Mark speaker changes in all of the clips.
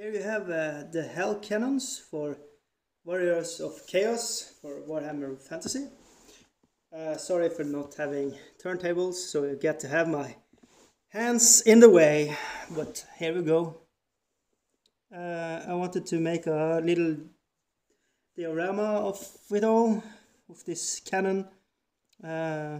Speaker 1: Here you have uh, the Hell Cannons for Warriors of Chaos for Warhammer Fantasy. Uh, sorry for not having turntables, so you get to have my hands in the way, but here we go. Uh, I wanted to make a little diorama of it all, of this cannon, uh,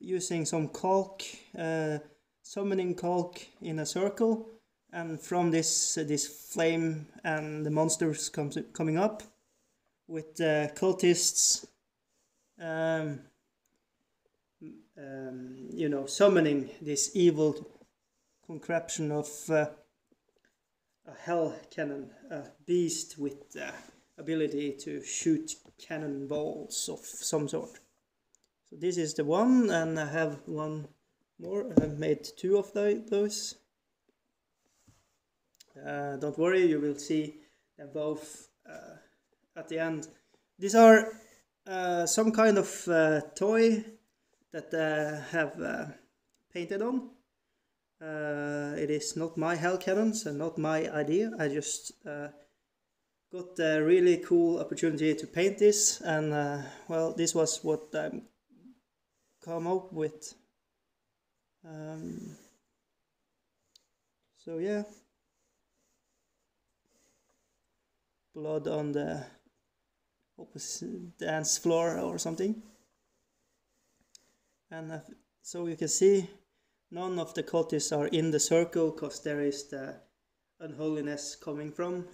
Speaker 1: using some caulk, uh, summoning caulk in a circle, and from this uh, this flame and the monsters comes coming up with uh, cultists um, um, you know summoning this evil contraption of uh, a hell cannon a beast with uh, ability to shoot cannonballs of some sort. So this is the one and I have one more. I have made two of the, those uh, don't worry, you will see them both uh, at the end. These are uh, some kind of uh, toy that I have uh, painted on. Uh, it is not my hell cannons and not my idea. I just got a really cool opportunity to paint this, and well, this was what I come up with. Um, so yeah. Blood on the dance floor or something. And uh, so you can see none of the cultists are in the circle because there is the unholiness coming from.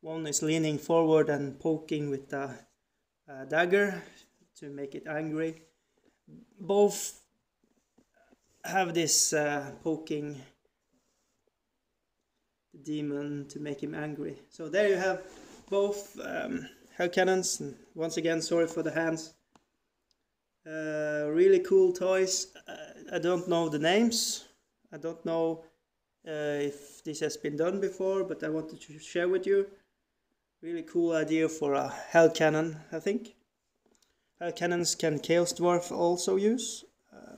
Speaker 1: One is leaning forward and poking with the uh, dagger to make it angry. Both have this uh, poking demon to make him angry. So there you have both um, hell cannons. And once again, sorry for the hands. Uh, really cool toys. Uh, I don't know the names. I don't know uh, if this has been done before, but I wanted to share with you. Really cool idea for a hell cannon, I think. Hell cannons can Chaos Dwarf also use. Uh,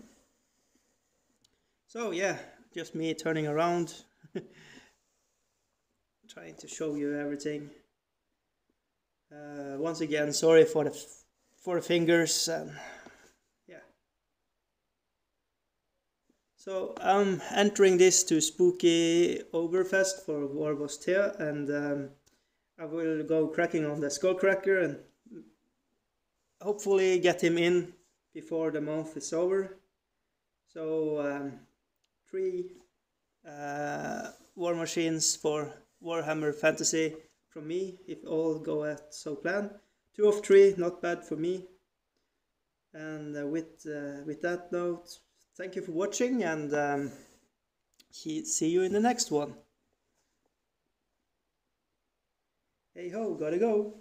Speaker 1: so yeah, just me turning around. trying to show you everything. Uh, once again, sorry for the for the fingers and yeah. So I'm entering this to Spooky Ogre-Fest for Warboss and um, I will go cracking on the Skullcracker and hopefully get him in before the month is over. So um, three uh, war machines for Warhammer Fantasy from me, if all go as so planned. Two of three, not bad for me. And uh, with uh, with that note, thank you for watching, and um, see you in the next one. Hey ho, gotta go.